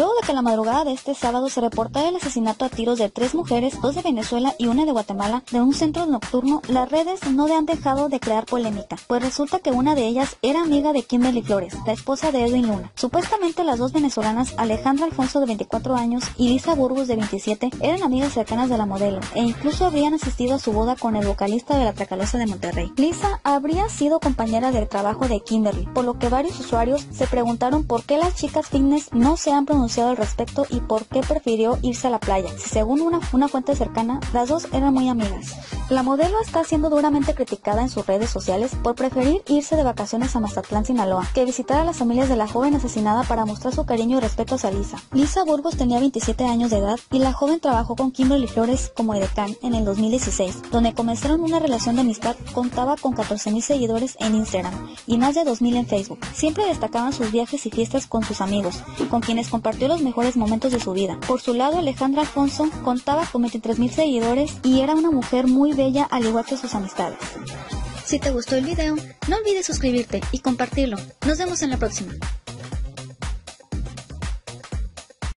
Luego de que la madrugada de este sábado se reportara el asesinato a tiros de tres mujeres, dos de Venezuela y una de Guatemala, de un centro nocturno, las redes no han dejado de crear polémica, pues resulta que una de ellas era amiga de Kimberly Flores, la esposa de Edwin Luna. Supuestamente las dos venezolanas, Alejandra Alfonso de 24 años y Lisa Burgos de 27, eran amigas cercanas de la modelo e incluso habrían asistido a su boda con el vocalista de la Tracalosa de Monterrey. Lisa habría sido compañera de trabajo de Kimberly, por lo que varios usuarios se preguntaron por qué las chicas fitness no se han pronunciado al respecto y por qué prefirió irse a la playa, si según una, una fuente cercana, las dos eran muy amigas. La modelo está siendo duramente criticada en sus redes sociales por preferir irse de vacaciones a Mazatlán, Sinaloa, que visitar a las familias de la joven asesinada para mostrar su cariño y respeto hacia Lisa. Lisa Burgos tenía 27 años de edad y la joven trabajó con Kimberly Flores como edecán en el 2016, donde comenzaron una relación de amistad, contaba con 14.000 seguidores en Instagram y más de 2.000 en Facebook. Siempre destacaban sus viajes y fiestas con sus amigos, con quienes los mejores momentos de su vida. Por su lado, Alejandra Alfonso contaba con 23.000 seguidores y era una mujer muy bella al igual que sus amistades. Si te gustó el video, no olvides suscribirte y compartirlo. Nos vemos en la próxima.